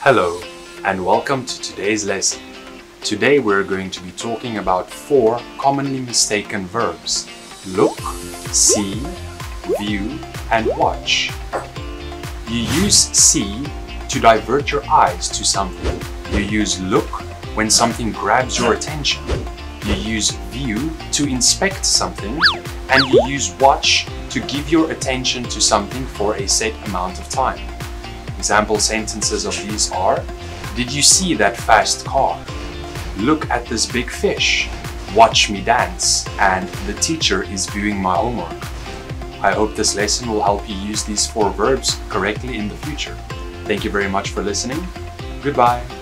Hello and welcome to today's lesson. Today we're going to be talking about four commonly mistaken verbs. Look, see, view and watch. You use see to divert your eyes to something. You use look when something grabs your attention. You use view to inspect something and you use watch to give your attention to something for a set amount of time. Example sentences of these are Did you see that fast car? Look at this big fish. Watch me dance. And the teacher is viewing my homework. I hope this lesson will help you use these four verbs correctly in the future. Thank you very much for listening. Goodbye.